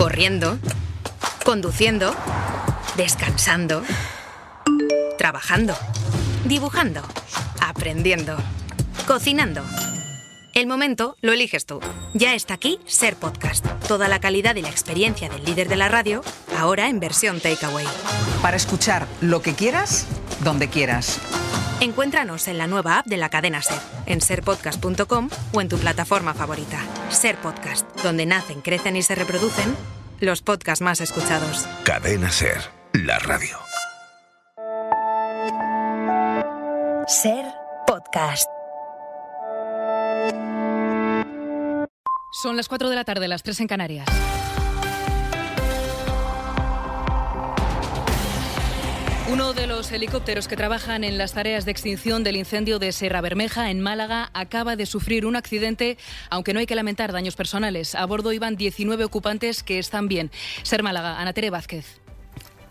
corriendo, conduciendo, descansando, trabajando, dibujando, aprendiendo, cocinando. El momento lo eliges tú. Ya está aquí Ser Podcast. Toda la calidad y la experiencia del líder de la radio, ahora en versión takeaway. Para escuchar lo que quieras, donde quieras. Encuéntranos en la nueva app de la cadena Ser, en serpodcast.com o en tu plataforma favorita. Ser Podcast, donde nacen, crecen y se reproducen los podcasts más escuchados. Cadena Ser, la radio. Ser Podcast. Son las 4 de la tarde, las 3 en Canarias. Uno de los helicópteros que trabajan en las tareas de extinción del incendio de Sierra Bermeja, en Málaga, acaba de sufrir un accidente, aunque no hay que lamentar daños personales. A bordo iban 19 ocupantes que están bien. Ser Málaga, Ana Tere Vázquez.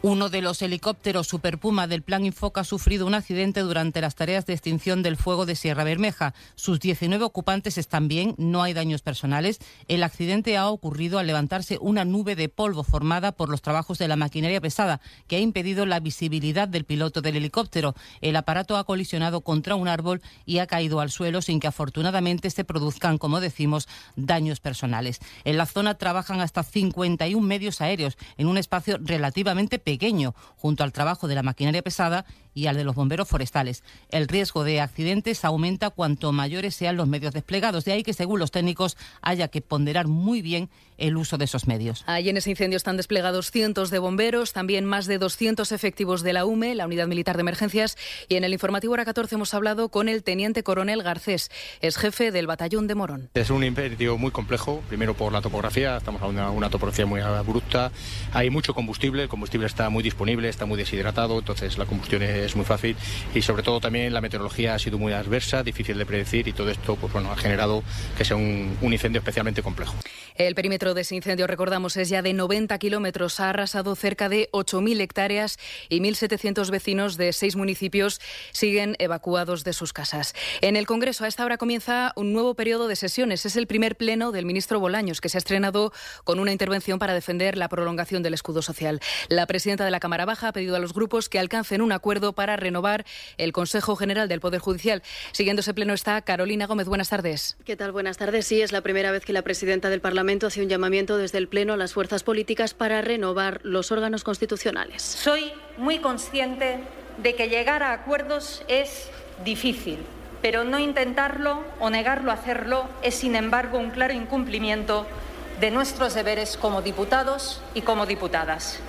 Uno de los helicópteros Super Puma del Plan Infoca ha sufrido un accidente durante las tareas de extinción del fuego de Sierra Bermeja. Sus 19 ocupantes están bien, no hay daños personales. El accidente ha ocurrido al levantarse una nube de polvo formada por los trabajos de la maquinaria pesada, que ha impedido la visibilidad del piloto del helicóptero. El aparato ha colisionado contra un árbol y ha caído al suelo sin que afortunadamente se produzcan, como decimos, daños personales. En la zona trabajan hasta 51 medios aéreos en un espacio relativamente pequeño pequeño junto al trabajo de la maquinaria pesada y al de los bomberos forestales. El riesgo de accidentes aumenta cuanto mayores sean los medios desplegados. De ahí que, según los técnicos, haya que ponderar muy bien el uso de esos medios. Allí en ese incendio están desplegados cientos de bomberos, también más de 200 efectivos de la UME, la Unidad Militar de Emergencias, y en el informativo hora 14 hemos hablado con el teniente coronel Garcés, es jefe del batallón de Morón. Es un incendio muy complejo, primero por la topografía, estamos hablando de una topografía muy abrupta, hay mucho combustible, el combustible está muy disponible, está muy deshidratado, entonces la combustión es es muy fácil y sobre todo también la meteorología ha sido muy adversa, difícil de predecir y todo esto pues bueno ha generado que sea un, un incendio especialmente complejo. El perímetro de ese incendio, recordamos, es ya de 90 kilómetros. Ha arrasado cerca de 8.000 hectáreas y 1.700 vecinos de seis municipios siguen evacuados de sus casas. En el Congreso, a esta hora comienza un nuevo periodo de sesiones. Es el primer pleno del ministro Bolaños, que se ha estrenado con una intervención para defender la prolongación del escudo social. La presidenta de la Cámara Baja ha pedido a los grupos que alcancen un acuerdo para renovar el Consejo General del Poder Judicial. Siguiendo ese pleno está Carolina Gómez. Buenas tardes. ¿Qué tal? Buenas tardes. Sí, es la primera vez que la presidenta del Parlamento hace un llamamiento desde el Pleno a las fuerzas políticas para renovar los órganos constitucionales. Soy muy consciente de que llegar a acuerdos es difícil, pero no intentarlo o negarlo a hacerlo es, sin embargo, un claro incumplimiento de nuestros deberes como diputados y como diputadas.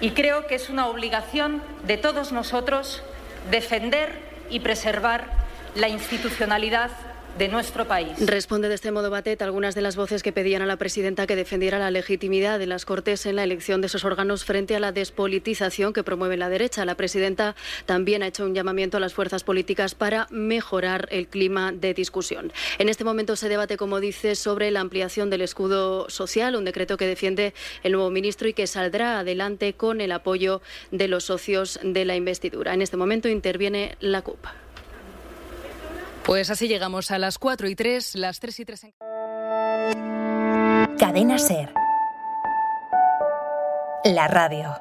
Y creo que es una obligación de todos nosotros defender y preservar la institucionalidad de nuestro país. Responde de este modo Batet algunas de las voces que pedían a la presidenta que defendiera la legitimidad de las Cortes en la elección de esos órganos frente a la despolitización que promueve la derecha. La presidenta también ha hecho un llamamiento a las fuerzas políticas para mejorar el clima de discusión. En este momento se debate, como dice, sobre la ampliación del escudo social, un decreto que defiende el nuevo ministro y que saldrá adelante con el apoyo de los socios de la investidura. En este momento interviene la CUP. Pues así llegamos a las 4 y 3, las 3 y 3 en... Cadena Ser. La radio.